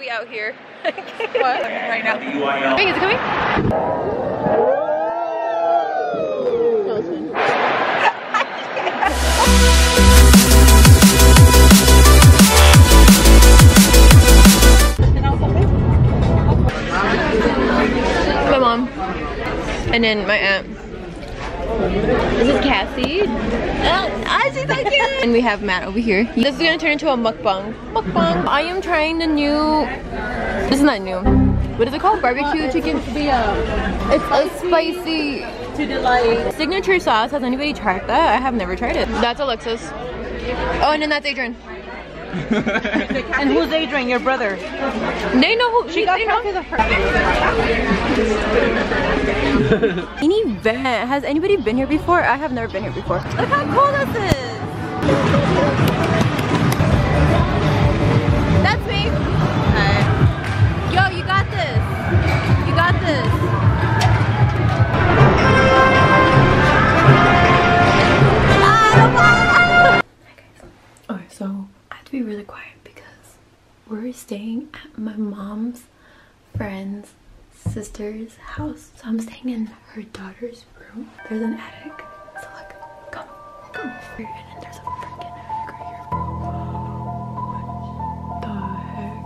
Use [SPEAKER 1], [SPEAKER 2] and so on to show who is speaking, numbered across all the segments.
[SPEAKER 1] we out here.
[SPEAKER 2] what? Right now.
[SPEAKER 1] Wait, is it coming? My mom. And then my aunt. This is Cassie. Oh, ah, she's so cute. and we have Matt over here. This is gonna turn into a mukbang. Mukbang. I am trying the new. This is not new. What is it called? Barbecue chicken.
[SPEAKER 2] The, uh,
[SPEAKER 1] It's a spicy
[SPEAKER 2] to delight.
[SPEAKER 1] signature sauce. Has anybody tried that? I have never tried it. That's Alexis. Oh, and then that's Adrian.
[SPEAKER 2] And who's Adrian, your brother?
[SPEAKER 1] They know who
[SPEAKER 2] She got copies of her.
[SPEAKER 1] Any event. Has anybody been here before? I have never been here before. Look how cool this is. That's me. Alright. Yo, you got this. You got this. Okay, so I have to be really quiet because we're staying at my mom's friend's sister's house. So I'm staying in her daughter's room. There's an attic. So look, come, come. And then there's a freaking attic right here, bro. What the heck?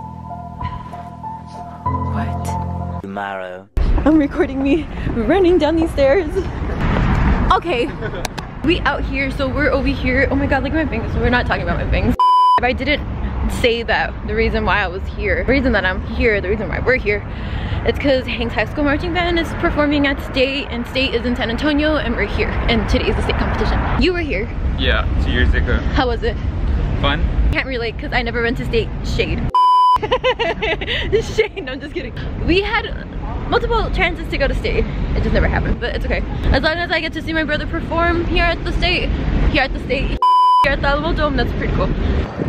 [SPEAKER 1] What?
[SPEAKER 3] Tomorrow.
[SPEAKER 1] I'm recording me running down these stairs. Okay, we out here, so we're over here. Oh my god, look at my bangs. We're not talking about my bangs. If I didn't say that, the reason why I was here, the reason that I'm here, the reason why we're here, it's because Hanks High School Marching Band is performing at State, and State is in San Antonio, and we're here. And today is the state competition. You were here.
[SPEAKER 4] Yeah, two years ago.
[SPEAKER 1] How was it?
[SPEAKER 4] Fun?
[SPEAKER 1] Can't relate because I never went to State. Shade. Shade, no, I'm just kidding. We had multiple chances to go to state. It just never happened, but it's okay. As long as I get to see my brother perform here at the state, here at the state, here at the Alamodome, that's pretty cool.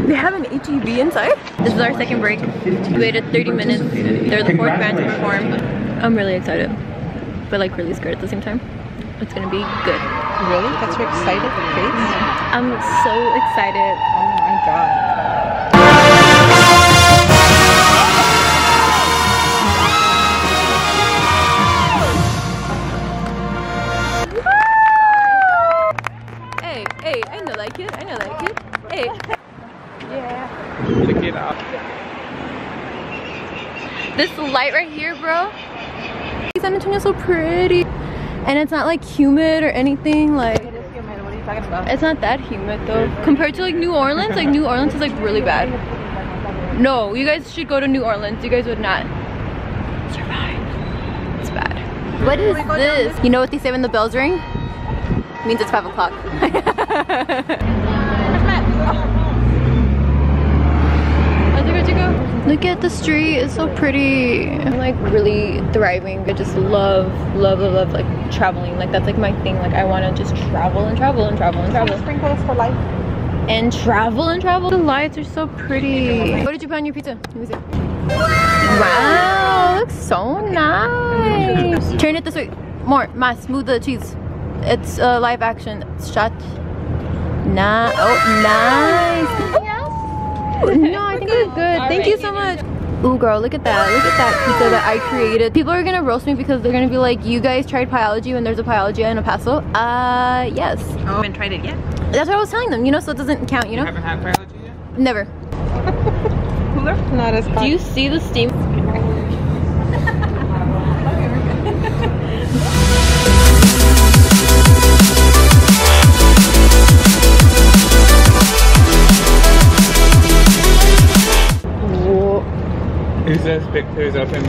[SPEAKER 1] They have an HEB inside. This is our second break. We waited 30 minutes. They're the fourth band to perform. I'm really excited, but like really scared at the same time. It's gonna be good.
[SPEAKER 2] Really? That's your excited face?
[SPEAKER 1] I'm so excited.
[SPEAKER 2] Oh my god.
[SPEAKER 1] Know that kid. Hey.
[SPEAKER 4] Check it out.
[SPEAKER 1] This light right here, bro. San Antonio's so pretty. And it's not like humid or anything. Like,
[SPEAKER 2] It is humid. What are you talking about?
[SPEAKER 1] it's not that humid though. Compared to like New Orleans, like New Orleans is like really bad. No, you guys should go to New Orleans. You guys would not survive. It's bad. What is this? You know what they say when the bells ring? It means it's five o'clock. Look at the street, it's so pretty. I'm like really thriving. I just love, love, love, love like traveling. Like that's like my thing. Like I wanna just travel and travel and travel and travel.
[SPEAKER 2] Sprinkles for life.
[SPEAKER 1] And travel and travel. The lights are so pretty. What did you put on your pizza? See. Wow, looks so nice. Turn it this way. More, mas, move the cheese. It's uh, live action. Shot. Nah, oh, nice. No, I think we're good. Thank you so much. Ooh, girl, look at that. Look at that pizza that I created. People are gonna roast me because they're gonna be like, you guys tried Pieology when there's a Pieology in El Paso? Uh, yes.
[SPEAKER 2] Oh, I haven't tried it yet.
[SPEAKER 1] That's what I was telling them, you know, so it doesn't count, you
[SPEAKER 4] You
[SPEAKER 1] know?
[SPEAKER 4] haven't had Pieology yet?
[SPEAKER 1] Never.
[SPEAKER 2] Cooler? Not as hot.
[SPEAKER 1] Do you see the steam?
[SPEAKER 4] Says pictures of him